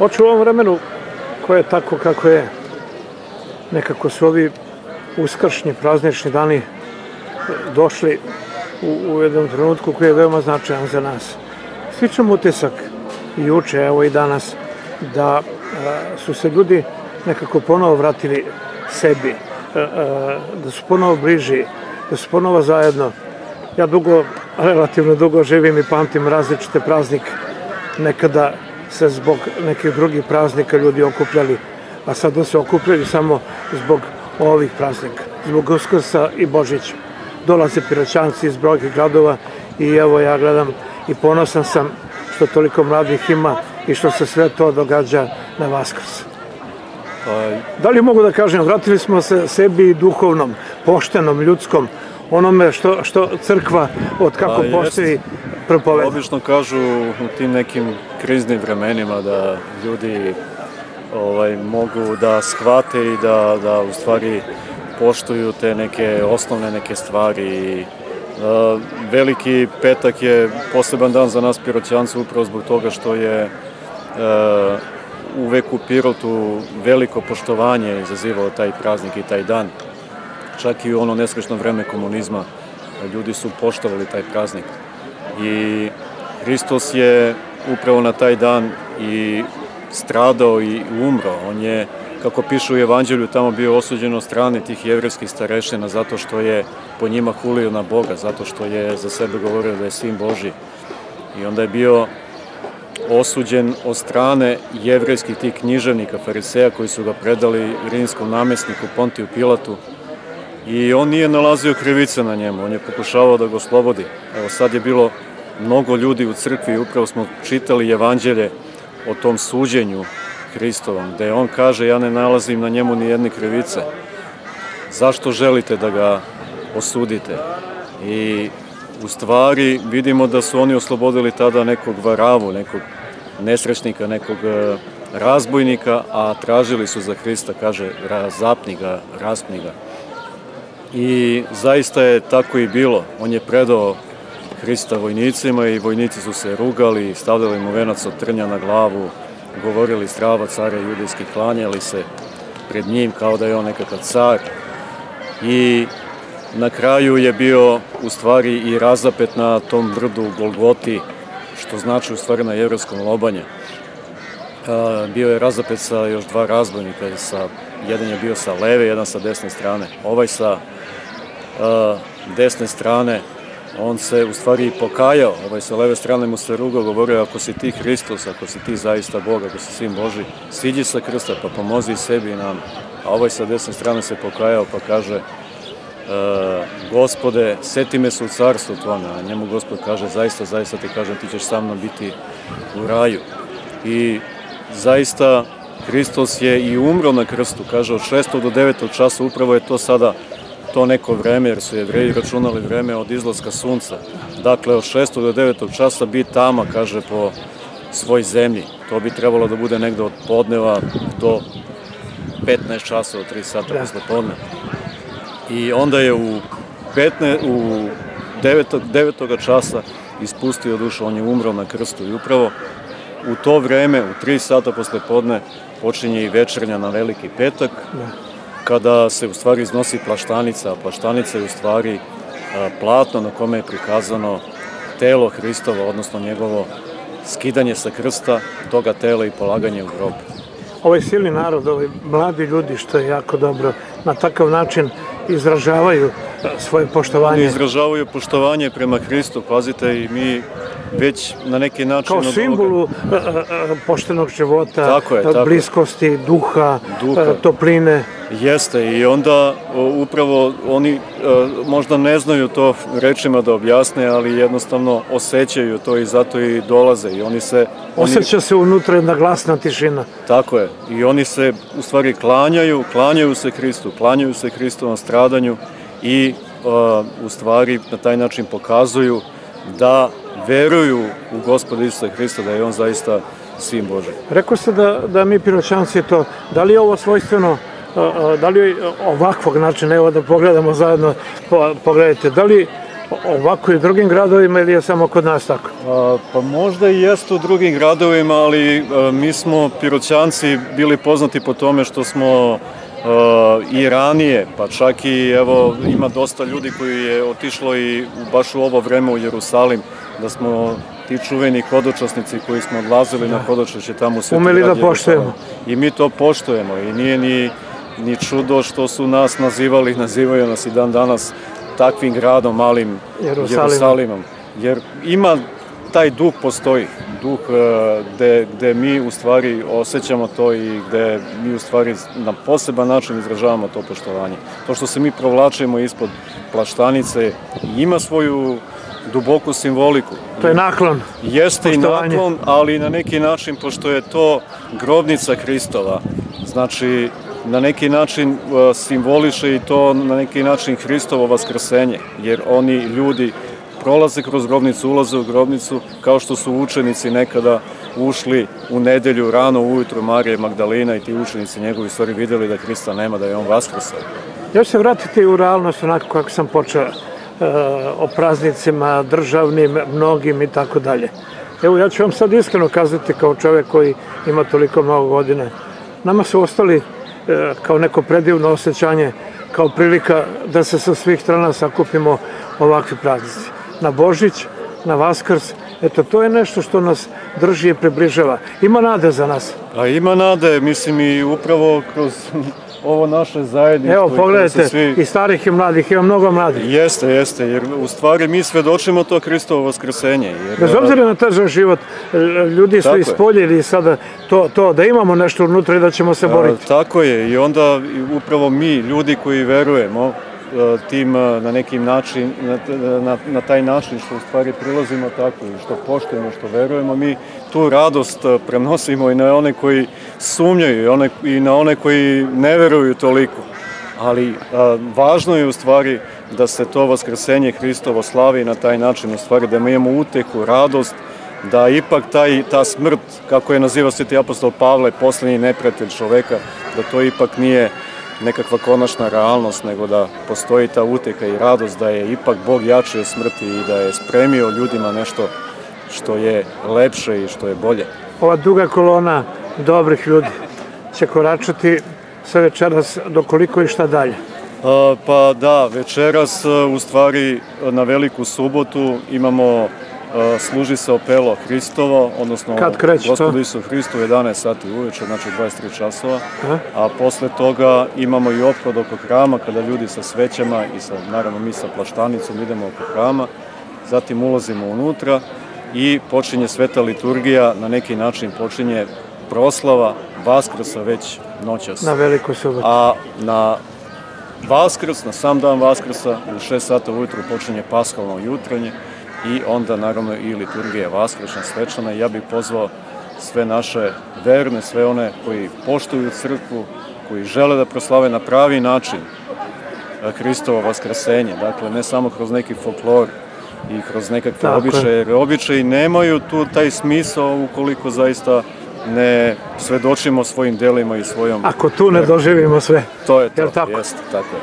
Oče u ovom vremenu koje je tako kako je, nekako su ovi uskršnji, praznični dani došli u, u jednom trenutku koji je veoma značajan za nas. Sličan utisak i juče, evo i danas, da a, su se ljudi nekako ponovo vratili sebi, a, a, da su ponovo bliži, da su ponovo zajedno. Ja dugo, relativno dugo živim i pamtim različite praznike. Nekada se zbog nekih drugih praznika ljudi okupljali, a sada se okupljaju samo zbog ovih praznika, zbog Uskrsa i Božića. Dolaze piraćanci iz brojkih gradova i evo ja gledam i ponosan sam što toliko mladih ima i što se sve to događa na Vaskrs. Da li mogu da kažem, vratili smo se sebi duhovnom, poštenom, ljudskom, onome što, što crkva od kako Pa, postoji propoveda. Obično kažu u tim nekim kriznim vremenima da ljudi ovaj, mogu da shvate i da, da u stvari poštuju te neke osnovne neke stvari a, veliki petak je poseban dan za nas piroćance upravo zbog toga što je a, uvek u Pirotu veliko poštovanje izazivao taj praznik i taj dan. Čak i u ono nesrećno vreme komunizma ljudi su poštovali taj praznik. I Hristos je upravo na taj dan i stradao i umro. On je, kako piše u Evanđelju, tamo bio osuđen od strane tih jevreskih starešina zato što je po njima hulio na Boga, zato što je za sebe govorio da je sin Boži. I onda je bio osuđen od strane jevrejskih tih književnika, fariseja koji su ga predali rimskom namestniku Pontiju Pilatu i on nije nalazio krivice na njemu, on je pokušavao da ga oslobodi. Evo sad je bilo mnogo ljudi u crkvi upravo smo čitali evanđelje o tom suđenju Hristovom, gde on kaže ja ne nalazim na njemu ni jedne krivice. Zašto želite da ga osudite? I u stvari vidimo da su oni oslobodili tada nekog varavu, nekog nesrećnika, nekog e, razbojnika, a tražili su za Hrista, kaže, razapni ga, raspni ga. I zaista je tako i bilo. On je predao Hrista vojnicima i vojnici su se rugali, stavljali mu venac od trnja na glavu, govorili strava cara judijski, klanjali se pred njim kao da je on nekakav car. I na kraju je bio u stvari i razapet na tom brdu Golgoti, što znači u stvari na jevrskom lobanje. A, bio je razapet sa još dva razbojnika, sa, jedan je bio sa leve, jedan sa desne strane. Ovaj sa a, desne strane, on se u stvari pokajao, ovaj sa leve strane mu se rugao, govorio ako si ti Hristos, ako si ti zaista Bog, ako si sin Boži, siđi sa krsta pa pomozi i sebi i nam. A ovaj sa desne strane se pokajao pa kaže, E, gospode, seti me se u carstvu tvome, a njemu gospod kaže, zaista, zaista ti kažem, ti ćeš sa mnom biti u raju. I zaista Hristos je i umro na krstu, kaže od 6. do 9. časa, upravo je to sada to neko vreme, jer su jevreji računali vreme od izlaska sunca. Dakle, od 6. do 9. časa bi tama, kaže, po svoj zemlji. To bi trebalo da bude negde od podneva do 15 časa, od 3 sata Da. posle podne. I onda je u 15, u 9. 9. časa ispustio dušu, on je umro na krstu i upravo u to vreme, u 3 sata posle podne, počinje i večernja na veliki petak, Da. Kada se u stvari iznosi plaštanica, plaštanica je u stvari a, platno na kome je prikazano telo Hristova, odnosno njegovo skidanje sa krsta toga tela i polaganje u grob. Ovaj silni narod, ovi mladi ljudi, što je jako dobro, na takav način izražavaju e, svoje poštovanje. izražavaju poštovanje prema Hristu, pazite i mi već na neki način Kao simbolu ovoga- e, e, e, poštenog života, Tako je, e, tako bliskosti, duha, Duha. e, topline. Jeste i onda upravo oni e, možda ne znaju to rečima da objasne, ali jednostavno osjećaju to i zato i dolaze i oni se oni, Osjeća se unutra jedna glasna tišina. tako je i oni se u stvari klanjaju, klanjaju se Hristu, klanjaju se Hristovom stradanju i e, u stvari na taj način pokazuju da veruju u Gospoda Isusa Hrista da je on zaista sin Boži. Rekao ste da, da mi piroćanci to, da li je ovo svojstveno, da li ovakvog načina, evo da pogledamo zajedno, po, pogledajte, da li ovako i u drugim gradovima ili je samo kod nas tako? A, Pa možda i jeste u drugim gradovima, ali a, mi smo Piroćanci bili poznati po tome što smo a, i ranije, pa čak i evo ima dosta ljudi koji je otišlo i u- baš u ovo vreme u Jerusalim, da smo ti čuveni hodočasnici koji smo odlazili na hodočašće tamo u Umeli da poštujemo. I mi to poštujemo i nije ni, ni čudo što su nas nazivali, nazivaju nas i dan danas takvim gradom, malim Jerusalimom. Jerusalimom. Jer ima taj duh postoji, duh e, gde, gde mi u stvari osjećamo to i gde mi u stvari na poseban način izražavamo to poštovanje. To što se mi provlačimo ispod plaštanice ima svoju duboku simboliku. To je naklon. Jeste i naklon, ali na neki način, pošto je to grobnica Hristova, znači na neki način e, simboliše i to na neki način Hristovo vaskrsenje, jer oni ljudi prolaze kroz grobnicu, ulaze u grobnicu, kao što su učenici nekada ušli u nedelju rano ujutro Marije Magdalena i ti učenici njegovi stvari videli da Hrista nema, da je on vaskrsao. Ja se vratiti u realnost onako kako sam počeo e, o praznicima državnim, mnogim i tako dalje. Evo ja ću vam sad iskreno kazati kao čovjek koji ima toliko mnogo godina. Nama su ostali kao neko predivno osjećanje, kao prilika da se sa svih strana sakupimo ovakvi praznici. Na Božić, na Vaskrs, eto to je nešto što nas drži i približava. Ima nade za nas. A ima nade, mislim i upravo kroz ovo naše zajedništvo. Evo pogledajte, svi- i starih i mladih, ima mnogo mladih. Jeste, jeste, jer u stvari mi svedočimo to Hristovo vaskrsenje. Jer, Bez obzira na težak život, e, ljudi su ispoljili sada to, to da imamo nešto unutra i da ćemo se a, boriti. tako je, i onda upravo mi, ljudi koji verujemo, a, tim a, na nekim način, na, na, taj način što u stvari prilazimo tako i što poštujemo, što verujemo, mi tu radost a, prenosimo i na one koji sumnjaju i, one, i na one koji ne veruju toliko. Ali važno je u stvari da se to vaskrsenje Hristovo slavi na taj način, u stvari da mi imamo uteku, radost, da ipak taj, ta smrt, kako je nazivao sveti apostol Pavle, poslednji neprijatelj čoveka, da to ipak nije nekakva konačna realnost, nego da postoji ta uteka i radost da je ipak Bog jači od smrti i da je spremio ljudima nešto što je lepše i što je bolje. Ova duga kolona dobrih ljudi će koračati sa večeras do koliko i šta dalje. Pa da, večeras u stvari na veliku subotu imamo služi se opelo Hristovo, odnosno Kad kreće Gospodu? Isu Hristu u 11 sati uveče, znači 23 časova. Aha. A posle toga imamo i oprod oko hrama kada ljudi sa svećama i sa, naravno mi sa plaštanicom idemo oko hrama, zatim ulazimo unutra i počinje sveta liturgija, na neki način počinje proslava Vaskrsa već noćas. Na veliku subotu. A na Vaskrs, na sam dan Vaskrsa, u 6 sata ujutru počinje paskalno jutranje i onda naravno i liturgija Vaskršnja svečana. Ja bih pozvao sve naše verne, sve one koji poštuju crkvu, koji žele da proslave na pravi način Hristovo vaskrsenje. Dakle, ne samo kroz neki folklor i kroz nekakve Tako je. običaje, jer običaji nemaju tu taj smisao ukoliko zaista ne svedočimo svojim delima i svojom... Ako tu ne doživimo sve. To je to, tako? jeste, tako je.